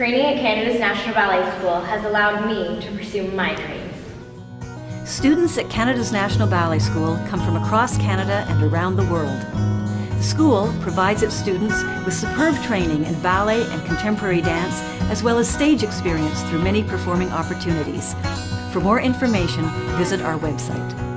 Training at Canada's National Ballet School has allowed me to pursue my dreams. Students at Canada's National Ballet School come from across Canada and around the world. The school provides its students with superb training in ballet and contemporary dance, as well as stage experience through many performing opportunities. For more information, visit our website.